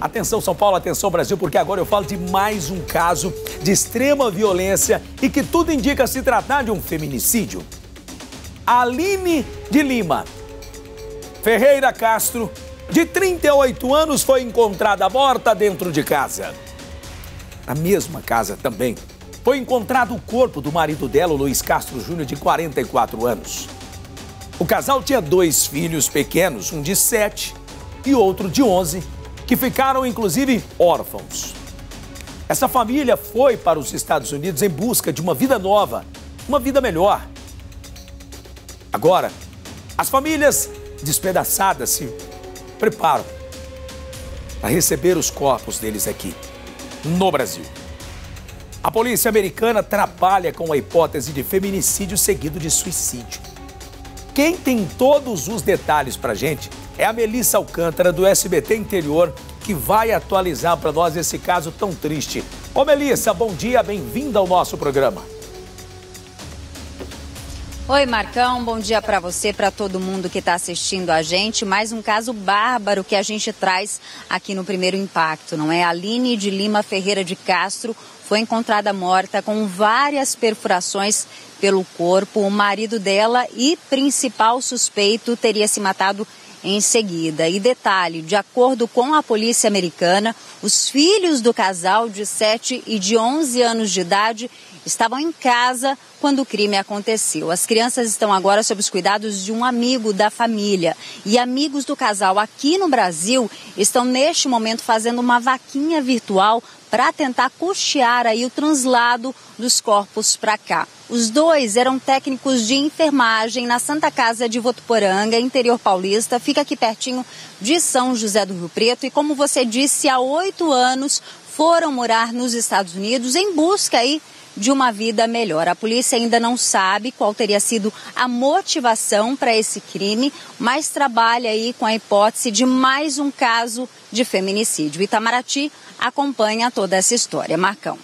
Atenção São Paulo, atenção Brasil, porque agora eu falo de mais um caso de extrema violência e que tudo indica se tratar de um feminicídio. Aline de Lima Ferreira Castro, de 38 anos, foi encontrada morta dentro de casa. Na mesma casa também foi encontrado o corpo do marido dela, Luiz Castro Júnior, de 44 anos. O casal tinha dois filhos pequenos, um de 7 e outro de 11 que ficaram inclusive órfãos. Essa família foi para os Estados Unidos em busca de uma vida nova, uma vida melhor. Agora, as famílias despedaçadas se preparam para receber os corpos deles aqui, no Brasil. A polícia americana trabalha com a hipótese de feminicídio seguido de suicídio. Quem tem todos os detalhes para gente é a Melissa Alcântara, do SBT Interior, que vai atualizar para nós esse caso tão triste. Ô Melissa, bom dia, bem-vinda ao nosso programa. Oi, Marcão, bom dia para você, para todo mundo que está assistindo a gente. Mais um caso bárbaro que a gente traz aqui no Primeiro Impacto, não é? Aline de Lima Ferreira de Castro foi encontrada morta com várias perfurações pelo corpo. O marido dela e principal suspeito teria se matado em seguida. E detalhe: de acordo com a polícia americana, os filhos do casal de 7 e de 11 anos de idade estavam em casa quando o crime aconteceu. As crianças estão agora sob os cuidados de um amigo da família. E amigos do casal aqui no Brasil estão neste momento fazendo uma vaquinha virtual para tentar custear aí o translado dos corpos para cá. Os dois eram técnicos de enfermagem na Santa Casa de Votuporanga, interior paulista, fica aqui pertinho de São José do Rio Preto. E como você disse, há oito anos foram morar nos Estados Unidos em busca aí de uma vida melhor. A polícia ainda não sabe qual teria sido a motivação para esse crime, mas trabalha aí com a hipótese de mais um caso de feminicídio. Itamaraty acompanha toda essa história. Marcão.